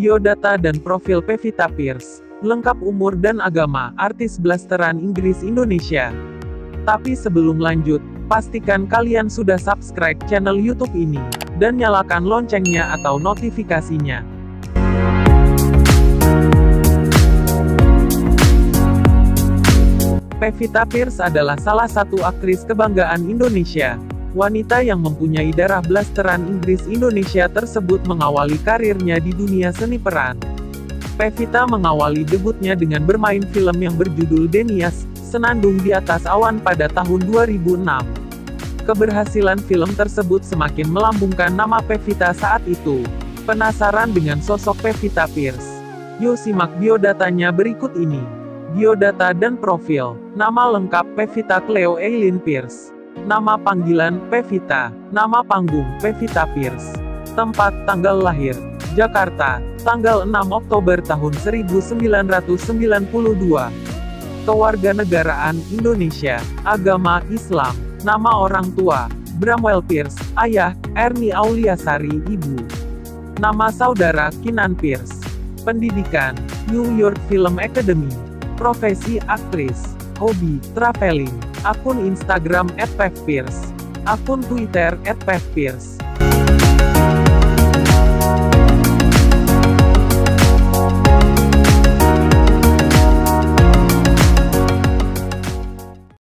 biodata dan profil Pevita Pierce. Lengkap umur dan agama, artis blasteran Inggris Indonesia. Tapi sebelum lanjut, pastikan kalian sudah subscribe channel YouTube ini, dan nyalakan loncengnya atau notifikasinya. Pevita Pierce adalah salah satu aktris kebanggaan Indonesia. Wanita yang mempunyai darah blasteran Inggris Indonesia tersebut mengawali karirnya di dunia seni peran. Pevita mengawali debutnya dengan bermain film yang berjudul Denias, Senandung di Atas Awan pada tahun 2006. Keberhasilan film tersebut semakin melambungkan nama Pevita saat itu. Penasaran dengan sosok Pevita Pierce? Yuk simak biodatanya berikut ini. Biodata dan profil. Nama lengkap Pevita Cleo Eileen Pierce. Nama panggilan, Pevita. Nama panggung, Pevita Pierce. Tempat, tanggal lahir, Jakarta, tanggal 6 Oktober tahun 1992. Kewarganegaraan, Indonesia. Agama, Islam. Nama orang tua, Bramwell Pierce. Ayah, Ernie Auliasari, Ibu. Nama saudara, Kinan Pierce. Pendidikan, New York Film Academy. Profesi, aktris. Hobi, traveling. Akun Instagram @pevpierce. Akun Twitter @pevpierce.